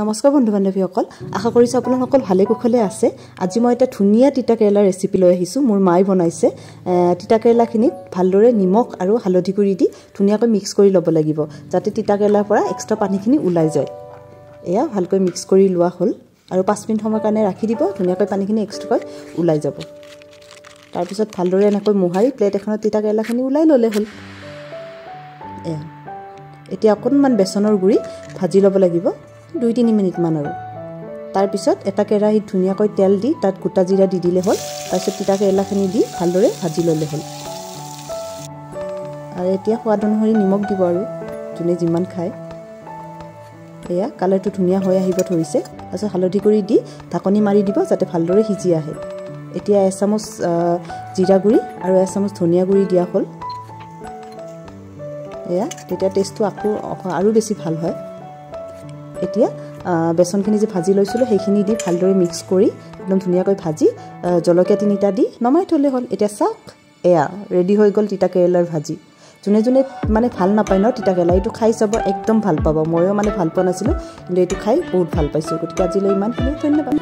নমস্কাৰ বন্ধু বান্ধৱীসকল আশা কৰিছোঁ আপোনালোকসকল ভালে কুশলে আছে। আজি মই এটা ধুনীয়া তিতা কেৰেলাৰ ৰেচিপি লৈ আহিছোঁ। মোৰ মায়ে বনাইছে। তিতা কেৰেলাখিনিত ভালদৰে নিমখ আৰু হালধি গুড়ি দি ধুনীয়াকৈ মিক্স কৰি ল'ব লাগিব যাতে তিতা কেৰেলাৰ পৰা এক্সট্ৰা পানীখিনি ওলাই যায়। এয়া ভালকৈ মিক্স কৰি লোৱা হ'ল আৰু পাঁচ মিনিট সময়ৰ কাৰণে ৰাখি দিব। ধুনীয়াকৈ পানীখিনি এক্সট্ৰাকৈ ওলাই যাব। তাৰপিছত ভালদৰে এনেকৈ মোহাৰি প্লেট এখনত তিতা কেৰেলাখিনি ওলাই ল'লে হ'ল। এয়া। এতিয়া অকণমান বেচনৰ গুড়ি ভাজি ল'ব লাগিব। দুই তিনি মিনিটমান আৰু। তাৰপিছত এটা কেৰাহীত ধুনীয়াকৈ তেল দি তাত গোটা জিৰা দি দিলে হ'ল। তাৰপিছত তিতা কেৰেলাখিনি দি ভালদৰে ভাজি ল'লে হ'ল। আৰু এতিয়া সোৱাদ অনুসৰি নিমখ দিব আৰু যোনে যিমান খায়। এয়া কালাৰটো ধুনীয়া হৈ আহিব ধৰিছে। তাৰপিছত হালধি কৰি দি ঢাকনি মাৰি দিব যাতে ভালদৰে সিজি আহে। এতিয়া এচামুচ জিৰা গুড়ি আৰু এচামুচ ধনিয়া গুড়ি দিয়া হ'ল। এয়া তেতিয়া টেষ্টটো আকৌ আৰু বেছি ভাল হয়। এতিয়া বেচনখিনি যে ভাজি লৈছিলোঁ সেইখিনি দি ভালদৰে মিক্স কৰি একদম ধুনীয়াকৈ ভাজি জলকীয়া তিনিটা দি নমাই থ'লে হ'ল। এতিয়া চাওক এয়া ৰেডি হৈ গ'ল তিতা কেৰেলাৰ ভাজি। যোনে যোনে মানে ভাল নাপায় ন তিতা কেৰেলা এইটো খাই চাব একদম ভাল পাব। ময়ো মানে ভাল পোৱা নাছিলোঁ কিন্তু এইটো খাই বহুত ভাল পাইছোঁ। গতিকে আজিলৈ ইমানখিনি ধন্যবাদ।